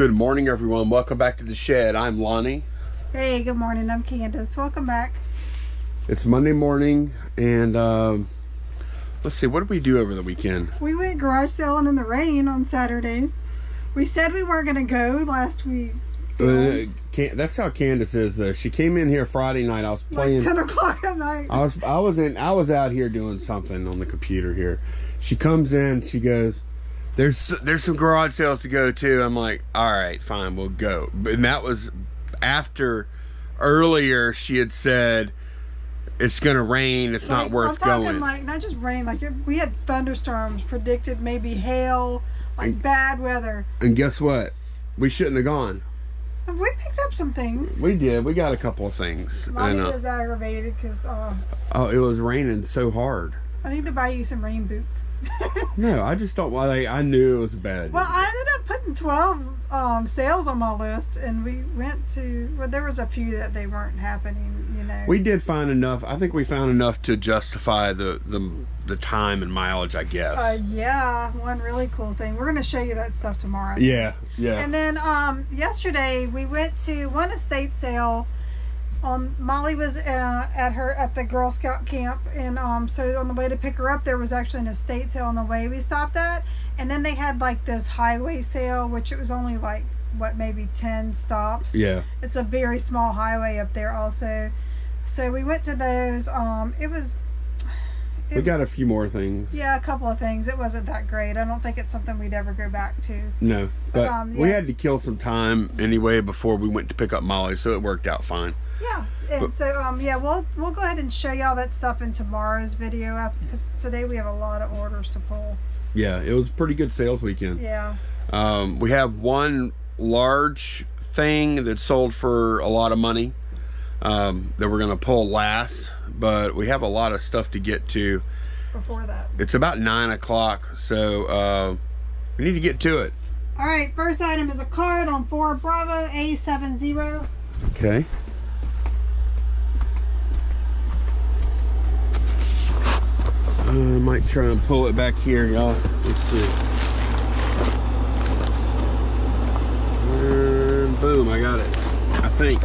Good morning, everyone. Welcome back to the shed. I'm Lonnie. Hey, good morning. I'm Candace. Welcome back. It's Monday morning, and um, let's see, what did we do over the weekend? We went garage selling in the rain on Saturday. We said we weren't going to go last week. Uh, that's how Candace is, though. She came in here Friday night. I was playing. Like 10 o'clock at night. I was I was in I was out here doing something on the computer here. She comes in, she goes, "There's there's some garage sales to go to." I'm like, "All right, fine, we'll go." And that was after earlier she had said it's gonna rain. It's not Like, worth I'm talking going. like not just rain, like it, we had thunderstorms predicted, maybe hail, like bad weather. and guess what? We shouldn't have gone. We picked up some things. We did. We got a couple of things. Mommy And, uh, was aggravated because uh, oh, it was raining so hard. I need to buy you some rain boots. No, I just don't. Like, I knew it was a bad. idea. Well, I ended up putting 12 um, sales on my list, and we went to, well, there was a few that they weren't happening, you know. We did find enough. I think we found enough to justify the the, the time and mileage. I guess. Uh, yeah, one really cool thing. We're going to show you that stuff tomorrow. yeah, yeah. And then um, yesterday we went to one estate sale. On Molly was uh, at her at the Girl Scout camp, and um, so on the way to pick her up, there was actually an estate sale on the way we stopped at, and then they had like this highway sale, which it was only like what maybe ten stops. yeah. It's a very small highway up there, also. So we went to those. Um, it was. We got a few more things. yeah, a couple of things. It wasn't that great. I don't think it's something we'd ever go back to. No, but Um, we had to kill some time anyway before we went to pick up Molly, so it worked out fine. Yeah, and But- so um, yeah, we'll we'll go ahead and show y'all that stuff in tomorrow's video because today we have a lot of orders to pull. Yeah, it was a pretty good sales weekend. Yeah, Um, we have one large thing that sold for a lot of money um, that we're gonna pull last, but we have a lot of stuff to get to. before that. It's about nine o'clock, so uh, we need to get to it. All right, first item is a card on Ford Bravo A70. Okay. I might try and pull it back here, y'all. Let's see. And boom, I got it. I think.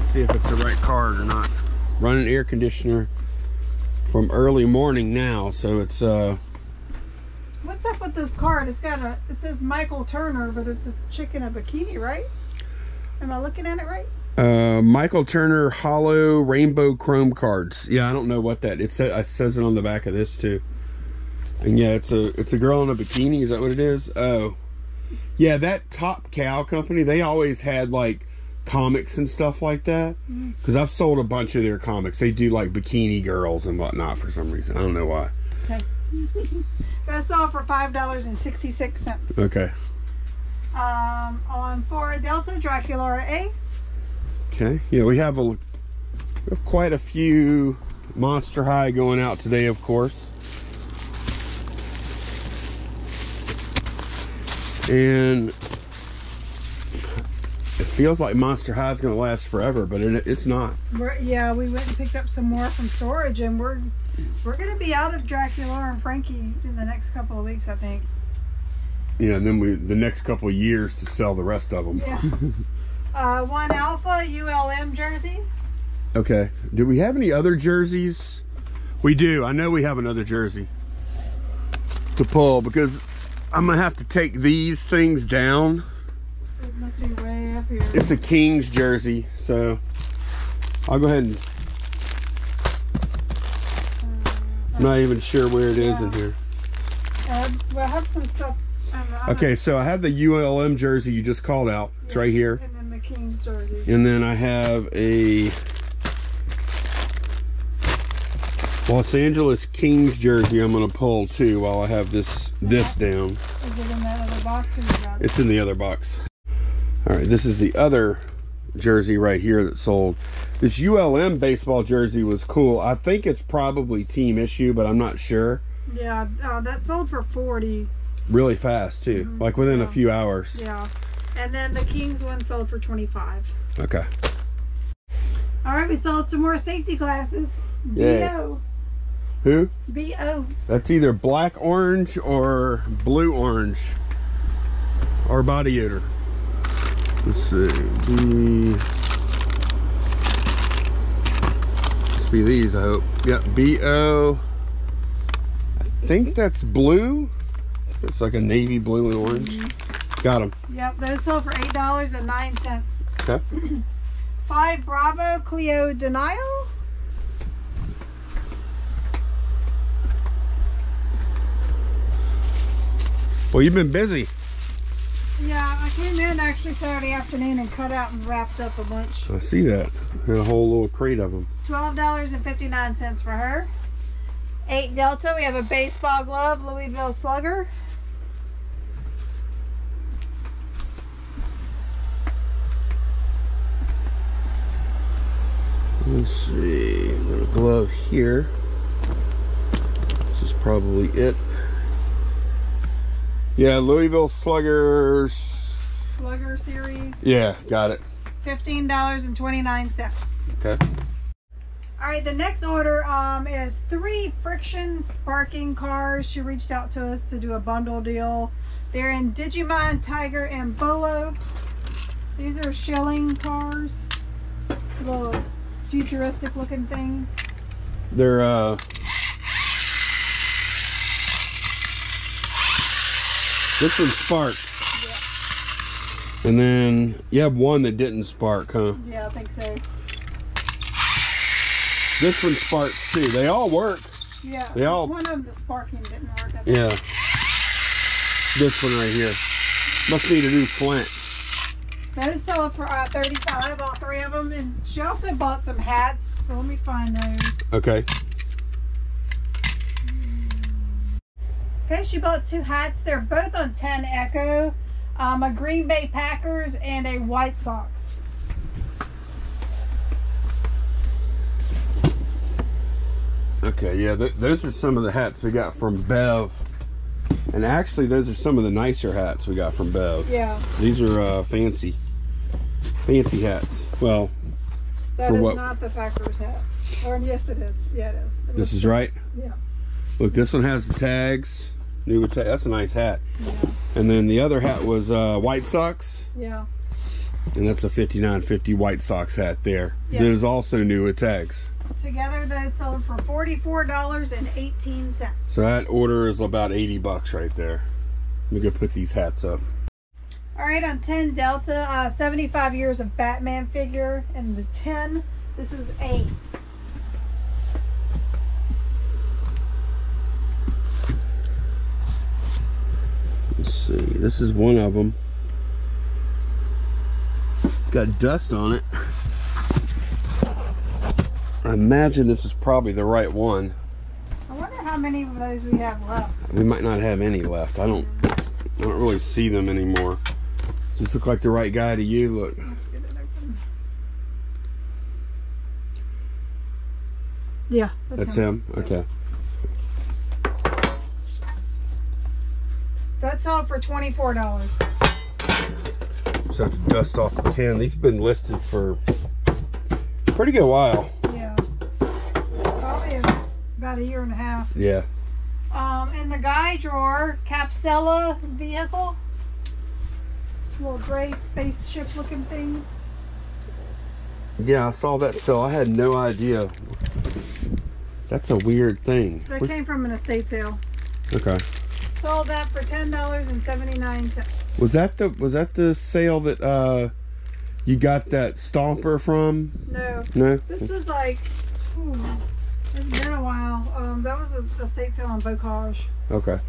Let's see if it's the right card or not. Running air conditioner from early morning now, so it's uh What's up with this card? It's got a it says Michael Turner, but it's a chick in a bikini, right? Am I looking at it right? Uh, Michael Turner Hollow Rainbow Chrome cards. Yeah, I don't know what that. It, sa- it says it on the back of this too. And yeah, it's a it's a girl in a bikini. Is that what it is? Oh, yeah. That Top Cow company. They always had like comics and stuff like that. Because I've sold a bunch of their comics. They do like bikini girls and whatnot for some reason. I don't know why. Okay. That's all for five dollars and sixty six cents. Okay. Um, on for Delta Dracula A. Okay. Yeah, we have a we have quite a few Monster High going out today, of course. And it feels like Monster High is going to last forever, but it, it's not. We're, yeah, we went and picked up some more from storage, and we're we're gonna be out of Dracula and Frankie in the next couple of weeks, I think. Yeah, and then we the next couple of years to sell the rest of them. Yeah. uh, one Alpha ULM jersey. Okay. Do we have any other jerseys? We do. I know we have another jersey to pull because I'm gonna have to take these things down. It must be way up here. It's a Kings jersey, so I'll go ahead and I'm not even sure where it is in here. Uh, well, I have some stuff. um, I'm Okay, so I have the ULM jersey you just called out. It's right here. And then the Kings jersey. And then I have a Los Angeles Kings jersey I'm gonna pull too while I have this this down. Is it in that other box? It's in the other box. All right, this is the other jersey right here that sold. This ULM baseball jersey was cool. I think it's probably team issue, but I'm not sure. Yeah, uh, that sold for 40. Really fast too, like within a few hours. Yeah. And then the Kings one sold for 25. Okay. All right, we sold some more safety glasses. Yay. BO. Who? BO. That's either black orange or blue orange or body odor. Let's see. B. Must be these, I hope. Yeah, B O. I think that's blue. It's like a navy blue and orange. Mm-hmm. Got them. Yep, those sold for eight dollars and nine cents. Okay. Five Bravo Clio Denial. Well, you've been busy. Yeah, I came in actually Saturday afternoon and cut out and wrapped up a bunch. I see that. A whole little crate of them. Twelve dollars and fifty nine cents for her. Eight Delta. We have a baseball glove, Louisville Slugger. Let's see. A glove here. This is probably it. Yeah, Louisville Sluggers. Slugger series. Yeah, got it. Fifteen dollars and twenty nine cents. Okay. All right, the next order um, is three friction sparking cars. She reached out to us to do a bundle deal. They're in Digimon, Tiger, and Bolo. These are shilling cars. Little futuristic looking things. They're uh This one sparks. Yeah. And then you have one that didn't spark, huh? Yeah, I think so. This one sparks too. They all work. Yeah. They all- One of them, the sparking didn't work. Yeah. This one right here. Must need a new flint. Those sold for uh, 35 all three of them. And she also bought some hats. So let me find those. Okay. Okay, she bought two hats. They're both on 10 Echo. Um, a Green Bay Packers and a White Sox. Okay, yeah, th those are some of the hats we got from Bev. And actually, those are some of the nicer hats we got from Bev. Yeah, These are uh, fancy, fancy hats. Well, that is what- not the Packers hat. Or yes, it is. Yeah, it is. It this is right. Yeah. Look, this one has the tags. New tag. That's a nice hat. Yeah. And then the other hat was uh, White Sox, Yeah. and that's a 5950 White Sox hat there. Yeah. That is also new with tags. Together, those sold for $44.18. So that order is about 80 bucks right there. Let me go put these hats up. All right, on 10 Delta, uh, 75 years of Batman figure. And the 10, this is 8. Let's see. This is one of them. It's got dust on it. I imagine this is probably the right one. I wonder how many of those we have left. We might not have any left. I don't I don't really see them anymore. Does this look like the right guy to you? Look. Let's get it open. Yeah, That's him? Okay. That's all for twenty-four dollars. Just have to dust off the tin. These have been listed for a pretty good while. Yeah, probably about a year and a half. Yeah. Um, in the guy drawer, Capsella vehicle, little gray spaceship-looking thing. Yeah, I saw that So I had no idea. That's a weird thing. That came from an estate sale. Okay. Sold that for ten dollars and seventy-nine cents. Was that the was that the sale that uh you got that stomper from? No, No. this was like, ooh, it's been a while. Um, that was a estate sale on Bocage. Okay.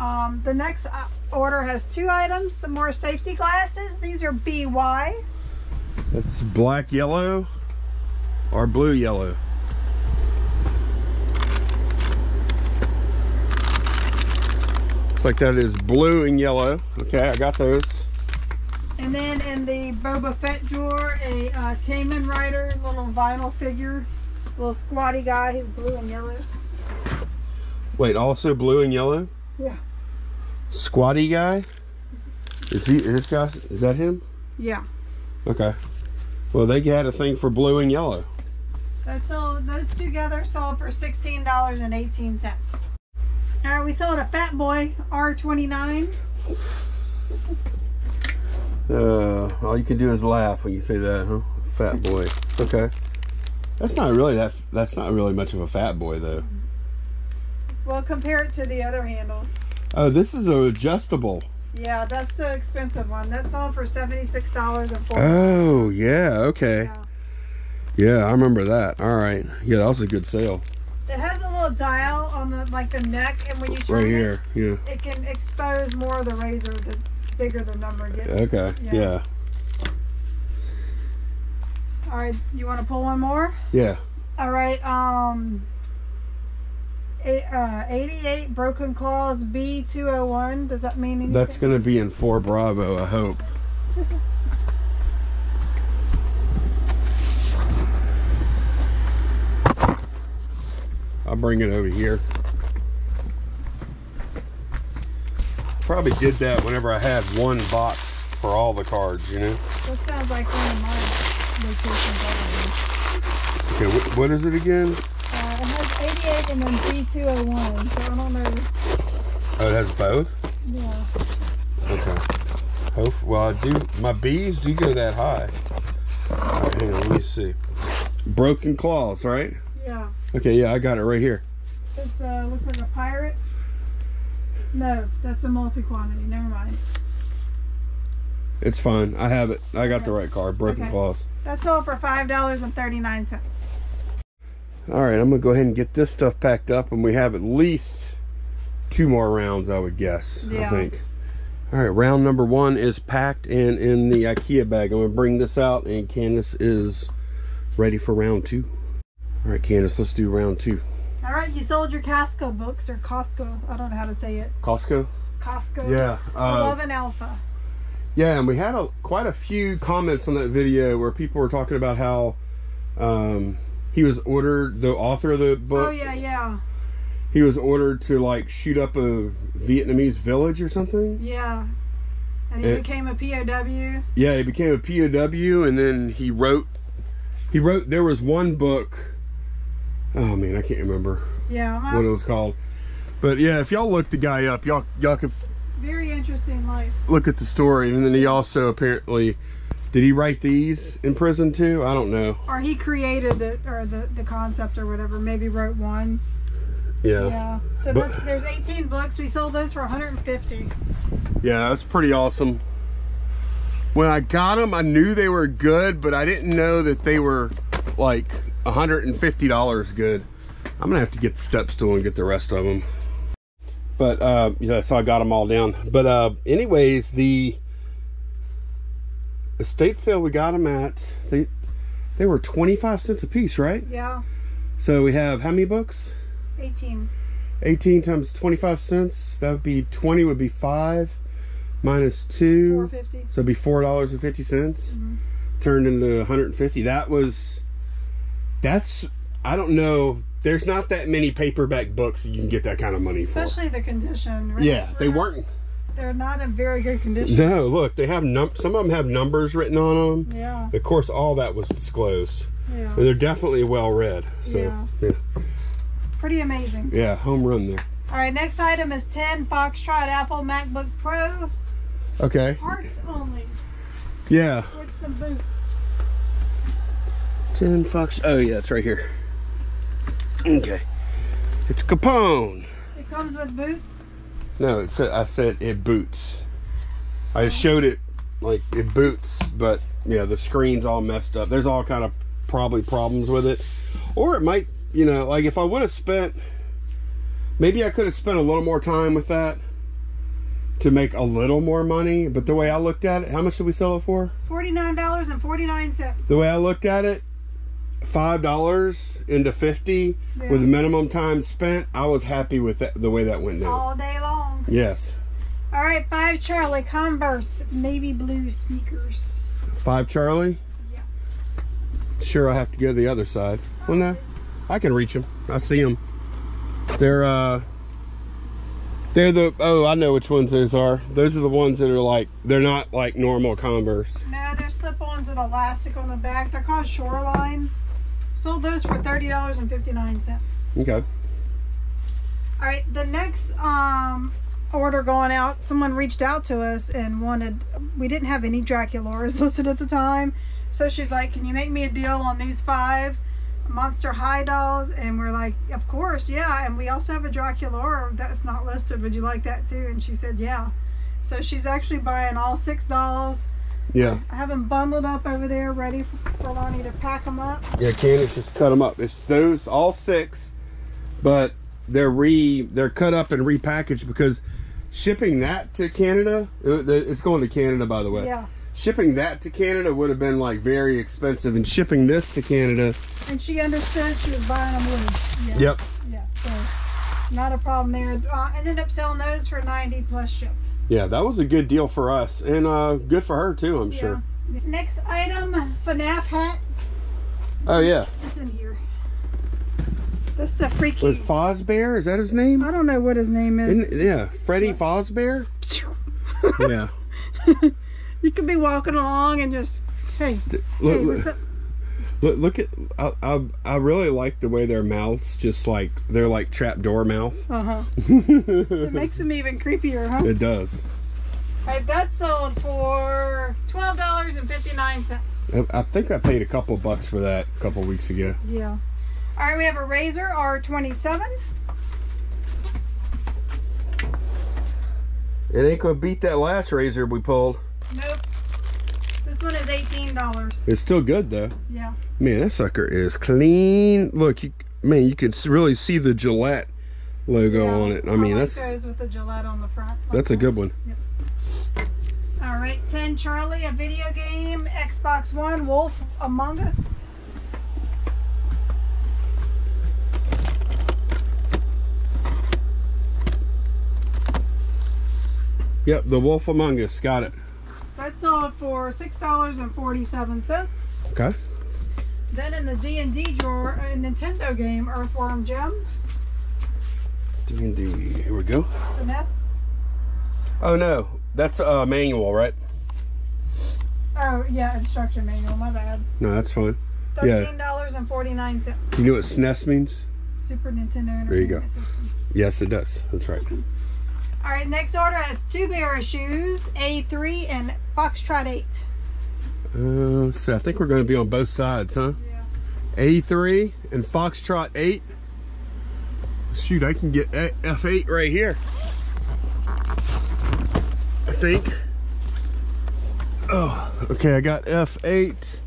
Um, the next uh, order has two items, some more safety glasses. These are BY. That's black yellow or blue yellow. Looks like that is blue and yellow. Okay, I got those. And then in the Boba Fett drawer, a uh, Kamen Rider little vinyl figure. Little squatty guy, he's blue and yellow. Wait, also blue and yellow? Yeah. Squatty guy? Is he this guy is that him? Yeah. Okay. Well they had a thing for blue and yellow. That's all. Those together sold for sixteen dollars and eighteen cents. All right, we sold a Fat Boy R29. Uh, all you can do is laugh when you say that, huh? Fat boy. Okay. That's not really that. That's not really much of a fat boy though. Well, compare it to the other handles. Oh, this is a adjustable. Yeah, that's the expensive one. That's all for seventy-six dollars and four. Oh yeah. Okay. Yeah. Yeah, I remember that. All right. Yeah, that was a good sale. It has a little dial on the like the neck, and when you turn Right it, here. Yeah. it can expose more of the razor the bigger the number gets. Okay. Yeah. Yeah. All right, you want to pull one more? Yeah. All right. Um. Eight, uh, 88 broken claws B201. Does that mean anything? That's gonna be in four Bravo. I hope. I'll bring it over here. Probably did that whenever I had one box for all the cards, you know. That sounds like one of my. Okay, what is it again? Oh, oh, it has both? Yeah. Okay. Hope, well, I do, my bees. do go that high. Right, here, let me see. Broken claws, right? Yeah. Okay, yeah, I got it right here. It uh, looks like a pirate. No, that's a multi-quantity. Never mind. It's fine. I have it. I got okay. the right card. Broken okay. claws. That's all for $5.39. All right, I'm gonna go ahead and get this stuff packed up, and we have at least two more rounds, I would guess. yeah. I think. All right, round number one is packed and in the IKEA bag. I'm gonna bring this out, and Candace is ready for round two. All right, Candace, let's do round two. All right, you sold your Costco books or Costco. I don't know how to say it. Costco. Costco. Yeah. Uh, Eleven Alpha. Yeah, and we had a, quite a few comments on that video where people were talking about how um, he was ordered, the author of the book, Oh yeah, yeah, he was ordered to like shoot up a Vietnamese village or something. yeah. And he became a POW. Yeah, he became a POW, and then he wrote. He wrote. There was one book. Oh man, I can't remember Yeah. what it was called. But yeah, if y'all look the guy up, y'all y'all could Very interesting life. look at the story, and then he also apparently did he write these in prison too? I don't know. Or he created it, or the the concept, or whatever. Maybe wrote one. Yeah. Yeah. So But- that's there's 18 books. We sold those for 150. Yeah, that's pretty awesome. When I got them, I knew they were good, but I didn't know that they were like $150 good. I'm gonna have to get the step stool and get the rest of them. But uh, yeah, so I got them all down. But uh, anyways, the estate sale we got them at, they they were 25 cents a piece, right? Yeah. So we have how many books? 18. 18 times 25 cents. That would be 20 would be five minus two. 450. So it'd be four dollars and fifty cents. Mhm. Turned into 150. That was. That's. I don't know. There's not that many paperback books you can get that kind of money for. Especially the condition. right? Yeah, they weren't. They're not in very good condition. No, look, they have num. Some of them have numbers written on them. Yeah. Of course, all that was disclosed, Yeah. and they're definitely well read. So, Yeah. yeah, Pretty amazing. yeah, home run there. All right, next item is 10 Foxtrot Apple MacBook Pro. Okay. Parts only Yeah. with some boots. Ten fucks. Oh yeah, it's right here. Okay. It's Capone. It comes with boots. No, it said I said it boots. I showed it like it boots, but yeah, the screen's all messed up. There's all kind of probably problems with it, or it might, you know, like if I would have spent, maybe I could have spent a little more time with that to make a little more money. But the way I looked at it, how much did we sell it for? $49.49. The way I looked at it, five dollars into fifty Yeah. with minimum time spent. I was happy with that, the way that went down. All day long. Yes, All right, 5 Charlie Converse navy blue sneakers. five Charlie. Yeah. Sure, I have to go to the other side. Well, no, I can reach them. I see them. They're uh, they're the oh, I know which ones those are. Those are the ones that are like they're not like normal Converse. No, they're slip-ons with elastic on the back. They're called Shoreline. Sold those for $30.59. Okay. All right, the next um order going out, someone reached out to us and wanted. We didn't have any Draculauras listed at the time, so she's like, "Can you make me a deal on these five Monster High dolls?" And we're like, "Of course, yeah." And we also have a Draculaura that's not listed. Would you like that too? And she said, "Yeah." So she's actually buying all six dolls. Yeah. I have them bundled up over there, ready for, for Lonnie to pack them up. Yeah, Candace just cut them up. It's those all six, but they're re they're cut up and repackaged because shipping that to Canada, uh, it's going to Canada by the way. Yeah. Shipping that to Canada would have been like very expensive, and shipping this to Canada. And she understood she was buying them loose. Yeah. Yep. Yeah. So not a problem there. Uh, ended up selling those for ninety plus ship. Yeah, that was a good deal for us, and uh, good for her too. I'm sure. Next item, FNAF hat. Oh yeah. It's in here. That's the freaky. Was Fazbear? Is that his name? I don't know what his name is. Isn't, yeah, Freddy Fazbear. yeah. you could be walking along and just, hey, Look, hey, what's up? Look, look at I, I, I really like the way their mouths just like they're like trapdoor mouth. Uh huh. it makes them even creepier, huh? It does. Right, that's sold for twelve dollars and fifty nine cents. I, I think I paid a couple bucks for that a couple weeks ago. Yeah. All right, we have a Razor R27. It ain't gonna beat that last razor we pulled. Nope. This one is eighteen dollars. It's still good though. Yeah. Man, that sucker is clean. Look, you man, you can really see the Gillette logo Yeah, on it. I mean, like that's with the Gillette on the front. like that's a good one. All right, 10 Charlie, a video game, Xbox One, Wolf Among Us. Yep, the Wolf Among Us. Got it. That sold uh, for $6.47. Okay. Then in the D&D drawer, a Nintendo game, Earthworm Jim, D and D. Here we go. Oh no, that's a manual, right? Oh, yeah, instruction manual, my bad. No, that's fine. Yeah. $13.49. You know what SNES means? Super Nintendo Entertainment There you go. System. Yes, it does. That's right. All right, next order has two pair of shoes, A3 and Foxtrot 8. Uh, so I think we're going to be on both sides, huh? Yeah. A3 and Foxtrot 8. Shoot, I can get F8 right here. I think. Oh, okay, I got F8.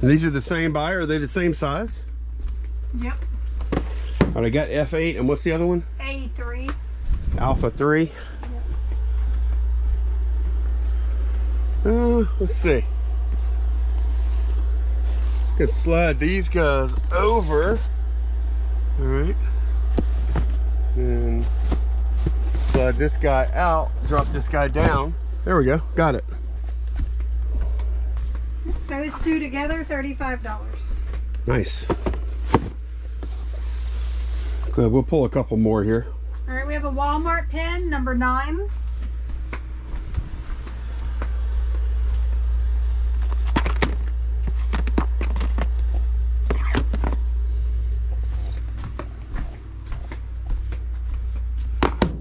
And these are the same buyer. Are they the same size? Yep. All right, I got F8, and what's the other one? A3. Alpha 3. Uh, let's see. Could slide these guys over. All right. And slide this guy out, drop this guy down. There we go. Got it. Those two together, $35. Nice. Good. We'll pull a couple more here. All right, we have a Walmart pen, number nine.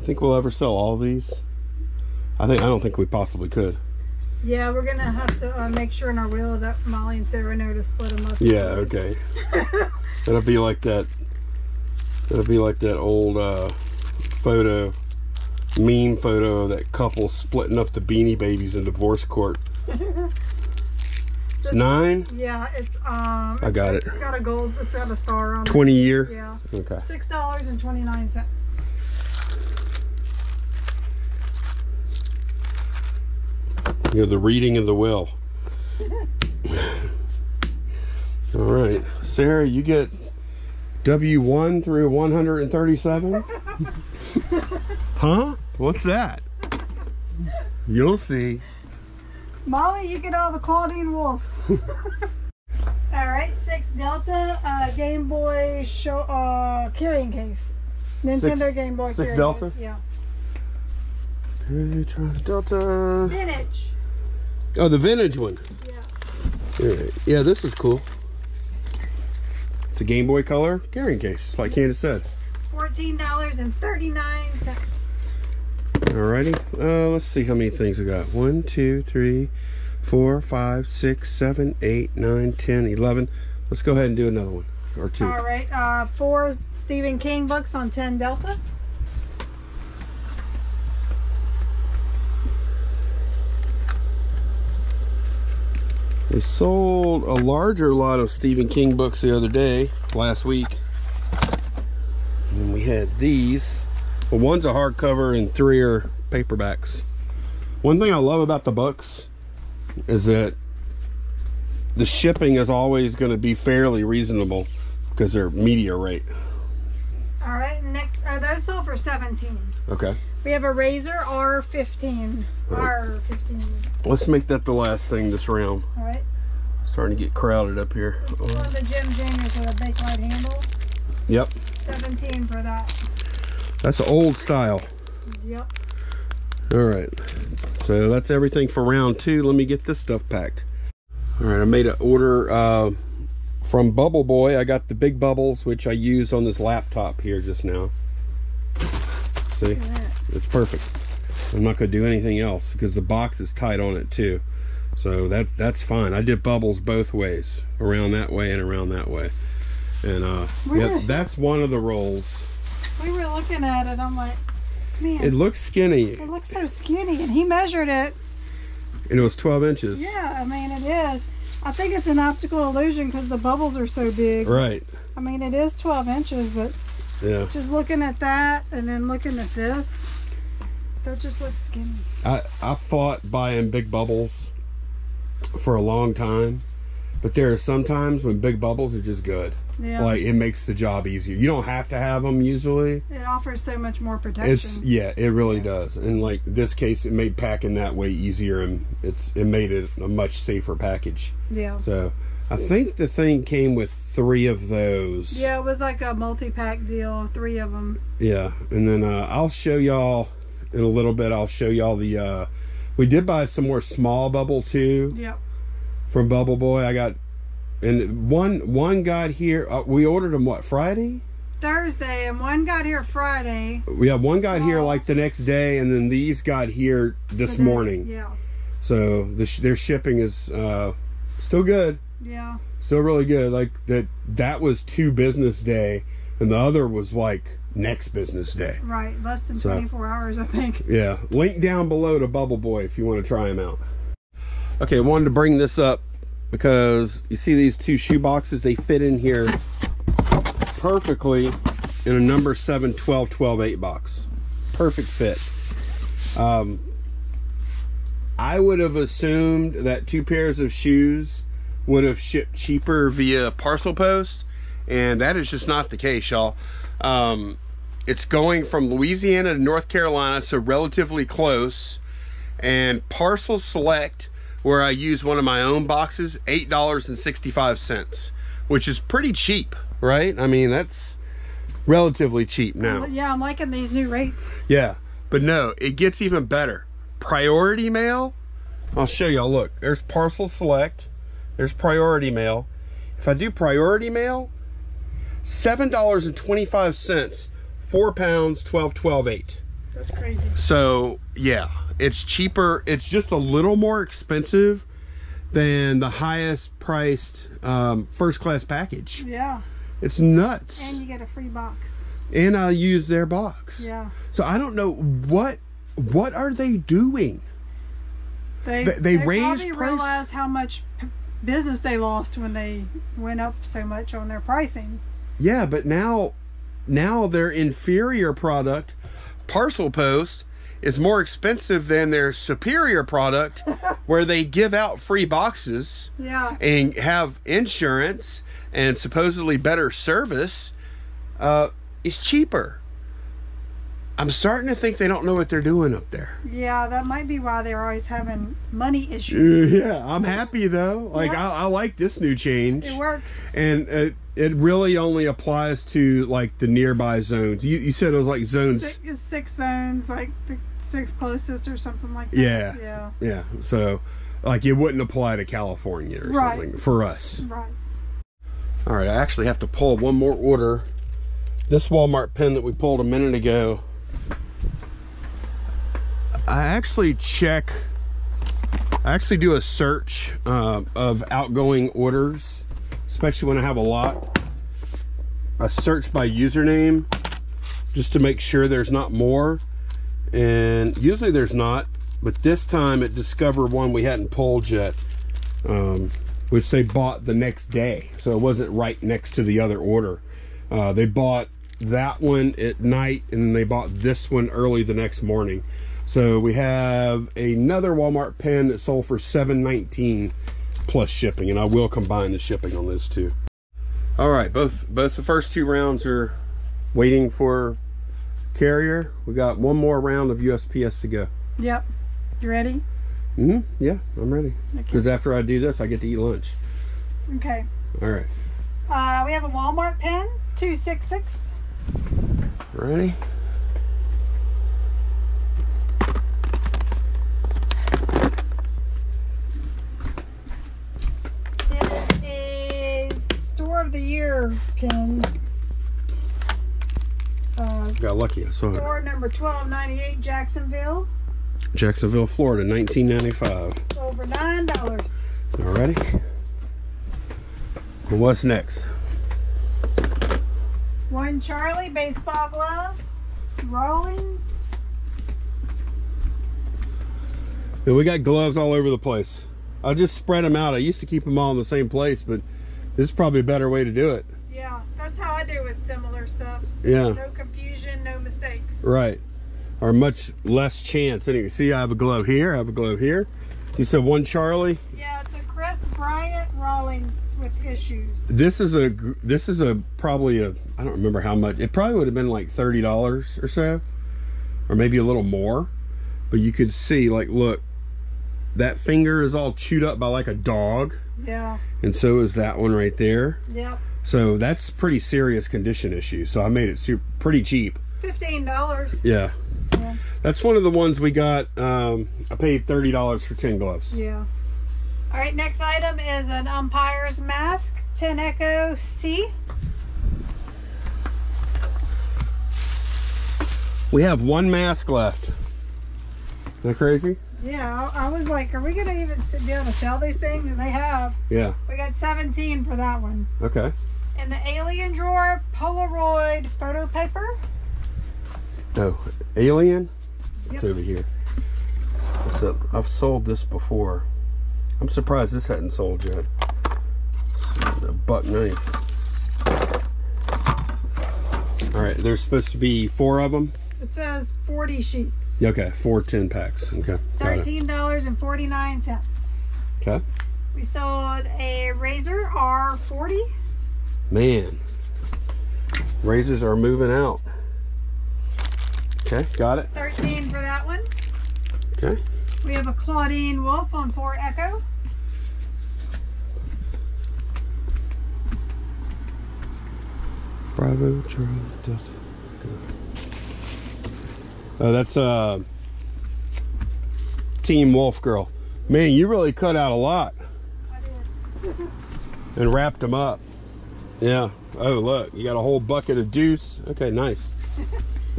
Think we'll ever sell all these? I think I don't think we possibly could. Yeah, we're gonna have to uh, make sure in our will that Molly and Sarah know to split them up. Yeah, okay. That'll be like that. That'll be like that old uh, photo, meme photo of that couple splitting up the Beanie Babies in divorce court. It's nine, Yeah, it's um. I got it's it. Got a gold. It's got a star on twenty year. Yeah, Okay. six dollars and twenty nine cents. You're the reading of the will. All right, Sarah, you get W one through one hundred and thirty-seven. huh? What's that? You'll see. Molly, you get all the Claudine Wolves. all right, six Delta uh, Game Boy show uh, carrying case. Nintendo Six- Game Boy. six carrying Delta? Case. Yeah. Delta. Vintage. Oh, the vintage one. Yeah. Yeah, yeah, this is cool. It's a Game Boy Color carrying case, just like Candace said. Fourteen dollars and thirty nine cents. Alrighty. Uh, let's see how many things we got. One, two, three, four, five, six, seven, eight, nine, ten, eleven. Let's go ahead and do another one or two. All right, uh, four Stephen King books on 10 Delta. We sold a larger lot of Stephen King books the other day, last week. And we had these. Well, one's a hardcover and three are paperbacks. One thing I love about the books is that the shipping is always going to be fairly reasonable because they're media rate. All right, next, are those sold for 17 Okay. We have a Razor R15. R15. Let's make that the last thing this round. All right. Starting to get crowded up here. This is one of the Gem Juniors with a Bakelite handle. Yep. 17 for that. That's old style. Yep. All right. So that's everything for round two. Let me get this stuff packed. All right. I made an order uh, from Bubble Boy. I got the big bubbles, which I used on this laptop here just now. See? Look at that. It's perfect. I'm not going to do anything else because the box is tight on it too. So that, that's fine. I did bubbles both ways, around that way and around that way. And uh, yeah, that's one of the rolls. We were looking at it. I'm like, man, it, looks skinny It looks so skinny. And he measured it. and it was 12 inches. Yeah, I mean, it is. I think it's an optical illusion because the bubbles are so big. Right. I mean, it is 12 inches, but Yeah. just looking at that and then looking at this, that just looks skinny. I, I fought buying big bubbles for a long time, but there are some times when big bubbles are just good. Yeah. Like it makes the job easier. You don't have to have them usually. it offers so much more protection. It's yeah, it really does. And like this case, it made packing that way easier, and it's it made it a much safer package. yeah. So I think the thing came with three of those. Yeah, it was like a multi-pack deal, three of them. Yeah, and then uh, I'll show y'all in a little bit. I'll show y'all the. Uh, we did buy some more small bubble too Yep. From Bubble Boy. I got, and one one got here. Uh, we ordered them what Friday? Thursday, and one got here Friday. We have one got here like the next day, and then these got here this today. morning. Yeah. So the sh- their shipping is uh, still good, Yeah. still really good. Like that that was two business day, and the other was like next business day. Right. Less than So- 24 hours, I think. Yeah, link down below to Bubble Boy if you want to try them out. Okay, I wanted to bring this up because you see these two shoe boxes, they fit in here perfectly in a number 7 12 12 8 box. Perfect fit. Um, I would have assumed that two pairs of shoes would have shipped cheaper via parcel post, and that is just not the case, y'all. Um, it's going from Louisiana to North Carolina, so relatively close. And Parcel Select, where I use one of my own boxes, eight dollars and sixty-five cents, which is pretty cheap, right? I mean, that's relatively cheap now. Yeah, I'm liking these new rates. Yeah, but no, it gets even better. Priority mail. I'll show y'all. Look, there's Parcel Select. There's Priority Mail. If I do Priority Mail, seven dollars and twenty-five cents, four pounds, twelve, twelve, eight. That's crazy. So yeah, it's cheaper. It's just a little more expensive than the highest priced um, first class package. Yeah. It's nuts. And you get a free box. And I use their box. Yeah. So I don't know what what are they doing? They They- they raised probably price- realized how much business they lost when they went up so much on their pricing. Yeah, but now now their inferior product, Parcel Post, is more expensive than their superior product where they give out free boxes Yeah. and have insurance and supposedly better service. Uh, it's cheaper. I'm starting to think they don't know what they're doing up there. Yeah, that might be why they're always having money issues. Yeah, I'm happy though. Like Yeah. I, I like this new change. It works. and it, it really only applies to like the nearby zones. You, you said it was like zones. Six, six zones, like the six closest or something like that. Yeah. Yeah. Yeah, so like it wouldn't apply to California or Right. something for us. Right. All right, I actually have to pull one more order. This Walmart pen that we pulled a minute ago. I actually check, I actually do a search uh, of outgoing orders, especially when I have a lot. I search by username just to make sure there's not more. And usually there's not, but this time it discovered one we hadn't pulled yet, um, which they bought the next day. So it wasn't right next to the other order. Uh, they bought that one at night and they bought this one early the next morning. So we have another Walmart pen that sold for 7.19 plus shipping, and I will combine the shipping on this too. All right, both both the first two rounds are waiting for carrier. We got one more round of USPS to go. Yep. You ready? Mm hmm Yeah, I'm ready. Okay. Because after I do this, I get to eat lunch. Okay. All right. Uh, we have a Walmart pen, 266. Ready? It is a of the year pen. Uh, Got lucky. I saw it. store number 1298 Jacksonville. Jacksonville, Florida, 1995. Sold for $9. Alrighty. Well, what's next? One Charlie baseball glove. Rawlings. And we got gloves all over the place. I just spread them out. I used to keep them all in the same place, but this is probably a better way to do it. Yeah, that's how I do with similar stuff. So Yeah. No confusion, no mistakes. Right. Or much less chance. and Anyway, see, I have a glove here. I have a glove here. So you said one Charlie. Yeah, it's a Kris Bryant Rawlings with issues. This is a this is a probably a I don't remember how much. It probably would have been like thirty dollars or so, or maybe a little more. But you could see, like, look, that finger is all chewed up by like a dog, Yeah. and so is that one right there. Yep. So that's pretty serious condition issue. So I made it super, pretty cheap. Fifteen dollars. Yeah. Yeah. That's one of the ones we got. Um, I paid thirty dollars for ten gloves. Yeah. All right. Next item is an umpire's mask, 10 Echo C. We have one mask left. Isn't that crazy? Yeah, I, was like, are we gonna even sit down to sell these things? And they have. Yeah. We got 17 for that one. Okay. In the alien drawer, Polaroid photo paper. Oh, alien. It's over here. A, I've sold this before. I'm surprised this hadn't sold yet. It's a buck knife. All right, there's supposed to be four of them. It says 40 sheets. Okay, four 10 packs. Okay, $13.49. Okay. We sold a Razor R40. Man, razors are moving out. Okay, got it. 13 for that one. Okay. We have a Claudine Wolf on 4 Echo. Bravo, Charlie, Delta. Oh, that's uh, Team Wolf Girl. Man, you really cut out a lot and wrapped them up. Yeah. Oh, look, you got a whole bucket of juice. Okay, nice.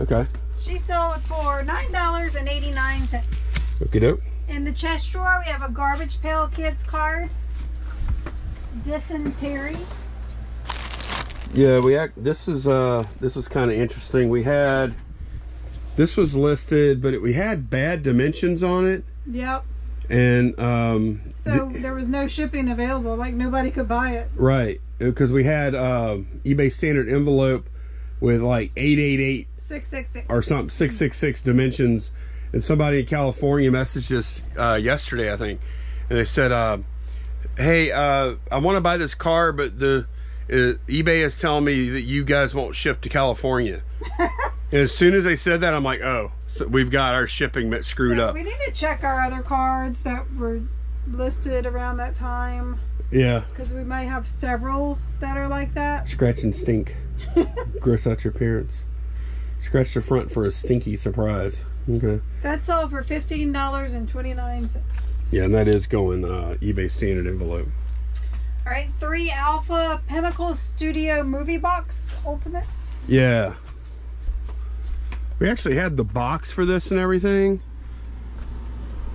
Okay. She sold it for $9.89. Okay, doke. In the chest drawer, we have a Garbage Pail Kids card. Dysentery. Yeah, we act. This is uh, this is kind of interesting. We had this was listed, but it, we had bad dimensions on it, Yep. and um, So there was no shipping available. Like nobody could buy it. Right, because we had um, eBay standard envelope with like eight eight eight 666. or something six six six dimensions, and somebody in California messaged us uh, yesterday, I think, and they said, uh, "Hey, uh, I want to buy this car, but the uh, eBay is telling me that you guys won't ship to California." and as soon as they said that, I'm like, "Oh, so we've got our shipping screwed So up." We need to check our other cards that were listed around that time Yeah, because we might have several that are like that. scratch and stink, gross out your parents. Scratch the front for a stinky surprise. Okay. That's all for fifteen dollars and twenty nine cents. Yeah, and that is going uh, eBay standard envelope. All right, three Alpha Pinnacle Studio Movie Box Ultimate. Yeah. We actually had the box for this and everything.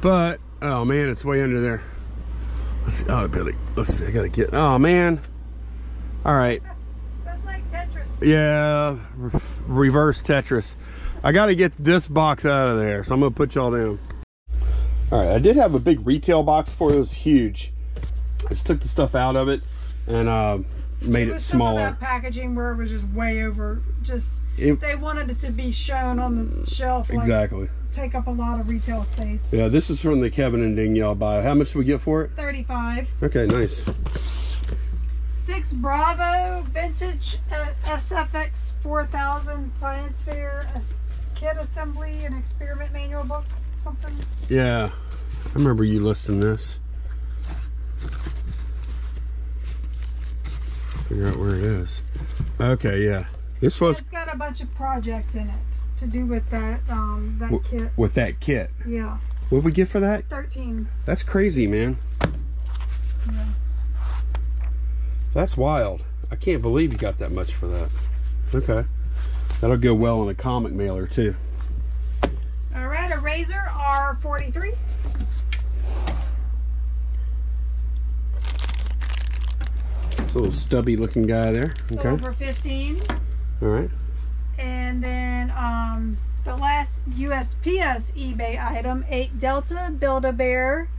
But oh man, it's way under there. Let's see. Oh, Billy. Let's see. I gotta get. Oh man. All right. That's like Tetris. Yeah. Re reverse Tetris. I gotta get this box out of there, so I'm gonna put y'all down. All right. I did have a big retail box for it. It was huge. I just took the stuff out of it and uh, made It it, was some of smaller. that packaging where it was just way over. Just It- they wanted it to be shown on the shelf. Like, exactly. Take up a lot of retail space. Yeah. This is from the Kevin and Danielle buy. How much did we get for it? Thirty-five. Okay. Nice. Six Bravo Vintage uh, SFX 4000 Science Fair uh, Kit Assembly and Experiment Manual book. Something. Yeah, I remember you listing this. Figure out where it is. Okay, yeah. This was It's got a bunch of projects in it to do with that um that kit. with that kit. Yeah, What we get for that? 13. That's crazy, man. Yeah. That's wild. I can't believe you got that much for that. Okay. That'll go well in a comic mailer too. All right, a Razor R43. It's a little stubby looking guy there. Okay. for 15. All right. And then um, the last USPS eBay item, 8 Delta Build-A-Bear,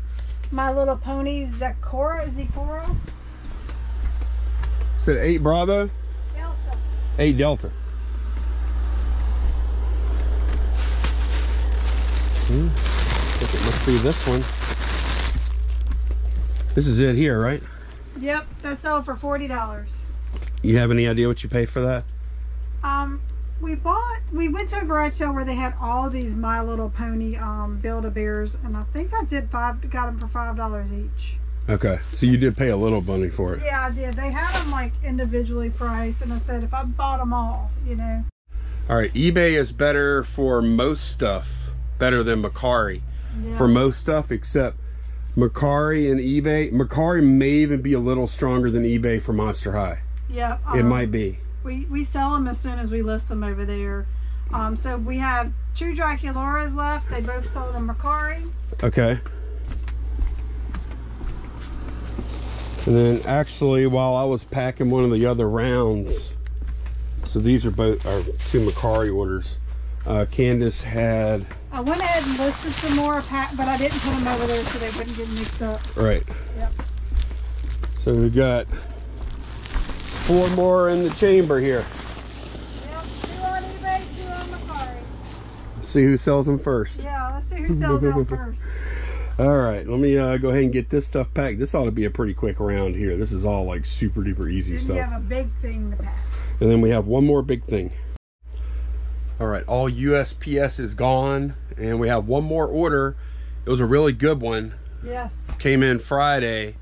My Little Pony Zakora, Zikora, Said eight Bravo, Delta. eight Delta. Hmm. I think it must be this one. This is it here, right? Yep, that sold for $40. You have any idea what you pay for that? Um, we bought, we went to a garage sale where they had all these My Little Pony um, Build-A-Bears, and I think I did five, got them for $5 each. Okay, so you did pay a little money for it. Yeah, I did. They had them like individually priced, and I said if I bought them all, you know. All right, eBay is better for most stuff, better than Mercari Yeah. for most stuff, except Mercari and eBay. Mercari may even be a little stronger than eBay for Monster High. yeah, It um, might be. We we sell them as soon as we list them over there. Um, so we have two Draculauras left. They both sold in Mercari. Okay. And then actually, while I was packing one of the other rounds, so these are both our two Mercari orders. Uh, Candace had I went ahead and listed some more, pack, but I didn't put them over there so they wouldn't get mixed up. right. Yep. So we got four more in the chamber here. Yep. Two on eBay, two on Mercari. Let's see who sells them first. Yeah, let's see who sells out first. All right, let me uh, go ahead and get this stuff packed. This ought to be a pretty quick round here. This is all like super duper easy Then stuff. you have a big thing to pack. And then we have one more big thing. All right, all USPS is gone, and we have one more order. It was a really good one. Yes. Came in Friday,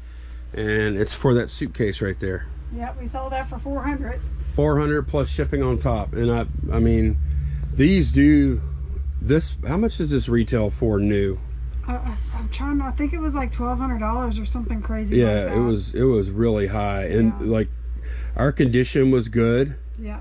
and it's for that suitcase right there. Yep, we sold that for 400. 400 plus shipping on top. And I, I mean, these do this. How much does this retail for new? I, I'm trying to, I think it was like $1,200 or something crazy. Yeah, like that. it was it was really high, and Yeah. like our condition was good. Yeah.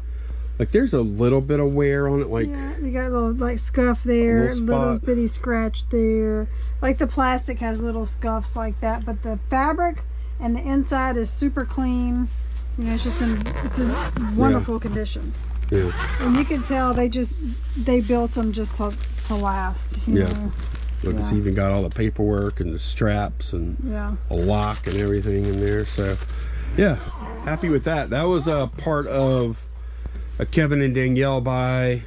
Like there's a little bit of wear on it, like yeah, you got a little like scuff there, little little, bitty scratch there. Like the plastic has little scuffs like that, but the fabric and the inside is super clean. You know, it's just in it's in wonderful condition, yeah. and you can tell they just they built them just to to last. You Yeah. know? Look, it's even got all the paperwork and the straps and yeah. a lock and everything in there. So, yeah, happy with that. That was a part of a Kevin and Danielle buy,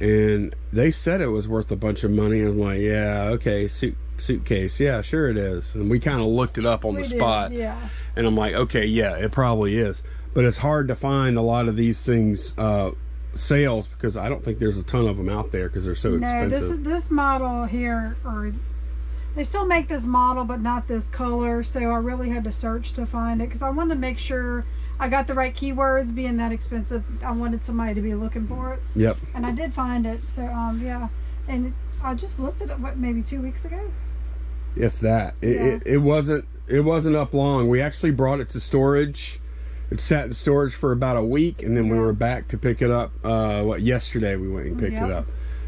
and they said it was worth a bunch of money. I'm like, yeah, okay, suit suitcase, yeah, sure it is. And we kind of looked it up on We the did, spot, Yeah. and I'm like, okay, yeah, it probably is. But it's hard to find a lot of these things uh, sales because I don't think there's a ton of them out there because they're so No, expensive. this this model here, or they still make this model, but not this color. So I really had to search to find it because I wanted to make sure I got the right keywords. Being that expensive, I wanted somebody to be looking for it, yep. and I did find it. So um, yeah, and it, I just listed it what maybe two weeks ago. if that it, Yeah. it, it wasn't it wasn't up long we actually brought it to storage it sat in storage for about a week and then we were back to pick it up uh what yesterday we went and picked it Yep. up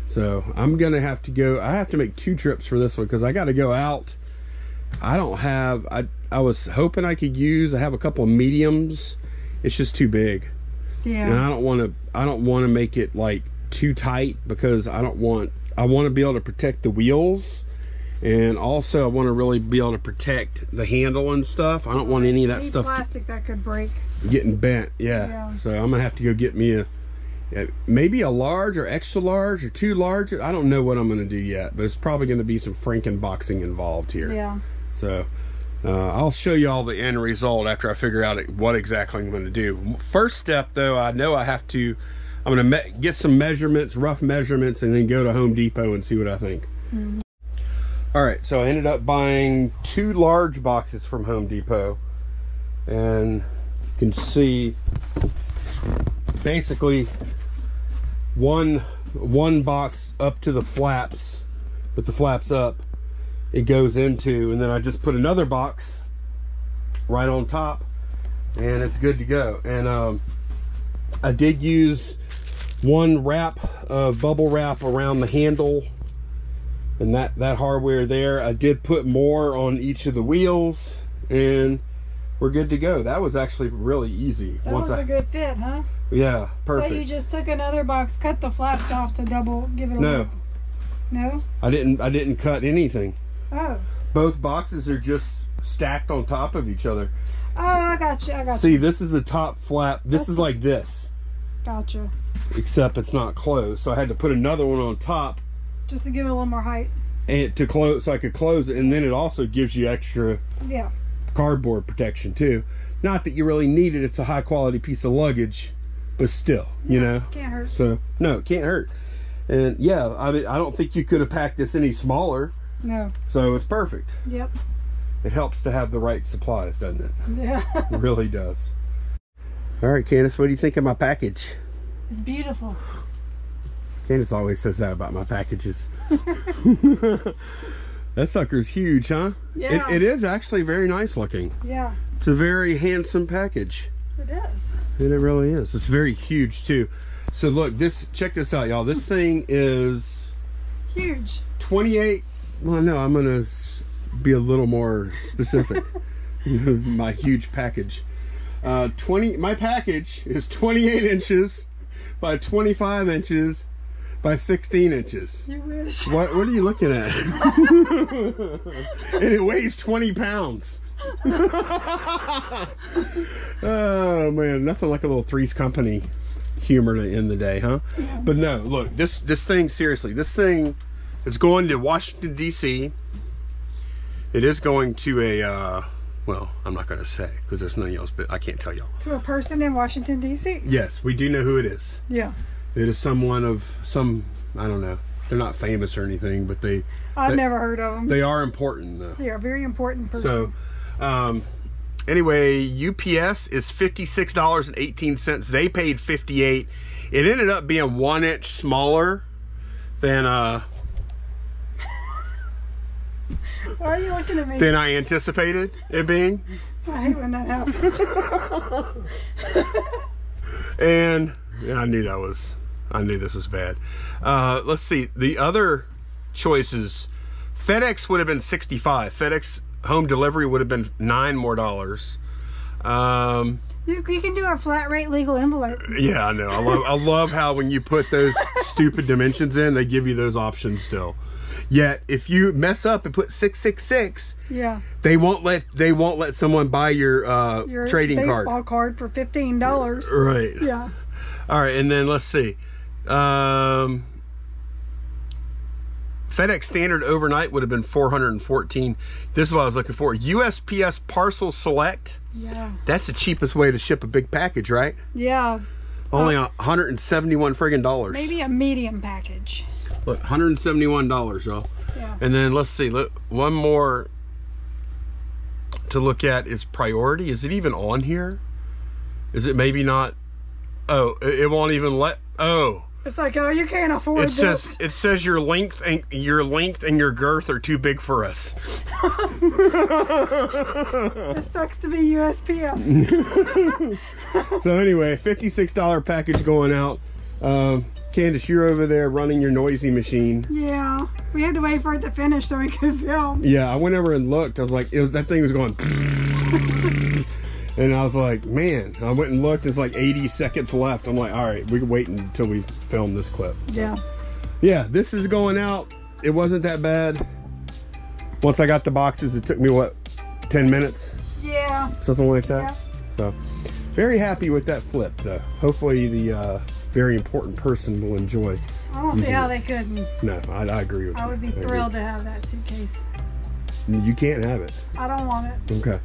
So I'm gonna have to go. I have to make two trips for this one because I got to go out. I don't have. I I was hoping I could use. I have a couple of mediums. It's just too big, Yeah. and I don't want to. I don't want to make it like too tight because I don't want. I want to be able to protect the wheels, and also I want to really be able to protect the handle and stuff. I don't want any of that Any stuff plastic that could break. getting bent. Yeah. Yeah. So I'm gonna have to go get me a, maybe a large or extra large or two large. I don't know what I'm gonna do yet, but it's probably gonna be some Frankenboxing involved here. Yeah. So uh, I'll show you all the end result after I figure out what exactly I'm gonna do. First step though, I know I have to. I'm gonna get some measurements, rough measurements, and then go to Home Depot and see what I think. All right, so I ended up buying two large boxes from Home Depot, and you can see basically one one box up to the flaps with the flaps up it goes into and then I just put another box right on top and it's good to go and um, I did use one wrap of bubble wrap around the handle and that that hardware there I did put more on each of the wheels and we're good to go that was actually really easy That was I a good fit, huh? yeah perfect So you just took another box, cut the flaps off to double, give it a no look. No? I didn't I didn't cut anything Oh. both boxes are just stacked on top of each other Oh, I got you. I got you. see this is the top flap this That's- is like this Gotcha. except it's not closed so I had to put another one on top Just to give it a little more height. and to close so I could close it and then it also gives you extra Yeah. cardboard protection too not that you really need it it's a high quality piece of luggage but still you know Can't hurt. so no it can't hurt and yeah I mean I don't think you could have packed this any smaller No. so it's perfect Yep. it helps to have the right supplies doesn't it Yeah. It really does. All right, Candace, what do you think of my package? it's beautiful. Candace always says that about my packages. that sucker's huge, huh? Yeah. It, it is actually very nice looking. Yeah. It's a very handsome package. It is. And it really is. It's very huge, too. So look, this check this out, y'all. This thing is Huge. 28. Well, no, I'm going to be a little more specific. my huge package. Uh, 20. My package is 28 inches by 25 inches by 16 inches. You wish. What What are you looking at? and it weighs 20 pounds. oh man, nothing like a little Three's Company humor to end the day, huh? But no, look, this this thing seriously, this thing is going to Washington D.C. It is going to a uh, well, I'm not going to say because there's none of y'all's, but I can't tell y'all. To a person in Washington, D.C. Yes, we do know who it is. Yeah. It is someone of some I don't know. They're not famous or anything, but they I've They- never heard of them. they are important though. They are a very important person. So, um, anyway, UPS is fifty six dollars and eighteen cents. They paid fifty eight. It ended up being one inch smaller than uh Why are you looking at me? than I anticipated it being, I hate when that happens. and yeah, I knew that was I knew this was bad. Uh, let's see the other choices. FedEx would have been sixty five. FedEx home delivery would have been nine more dollars. Um, you, you can do a flat rate legal envelope. Yeah, I know. I love I love how when you put those stupid dimensions in, they give you those options still. Yet if you mess up and put 666, Yeah. they won't let they won't let someone buy your uh Your trading baseball card. card for fifteen dollars. Right. Yeah. All right, and then let's see. Um FedEx standard overnight would have been 414. This is what I was looking for. USPS parcel select. Yeah. That's the cheapest way to ship a big package, right? Yeah. Only a 171 friggin' dollars. Maybe a medium package. Look, $171, y'all. Yeah. And then let's see, look, one more to look at is priority. Is it even on here? Is it maybe not? Oh, it it won't even let. Oh, It's like, oh, you can't afford it this. says it says your length and your length and your girth are too big for us. it sucks to be USPS. So anyway, fifty-six dollar package going out. Um, Candace, you're over there running your noisy machine. Yeah, we had to wait for it to finish so we could film. Yeah, I went over and looked. I was like, it was, that thing was going. and I was like, man. I went and looked. It's like 80 seconds left. I'm like, all right, we can wait until we film this clip. Yeah. Yeah, this is going out. It wasn't that bad. Once I got the boxes, it took me, what, 10 minutes? Yeah. Something like that. Yeah. So, very happy with that flip, though. Hopefully, the uh, very important person will enjoy. I don't see how they couldn't. No, I, I agree with you. I would be agree. thrilled to have that suitcase. You can't have it. I don't want it. Okay.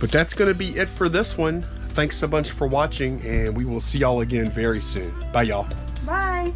But that's going to be it for this one. Thanks a bunch for watching, and we will see y'all again very soon. Bye, y'all. Bye.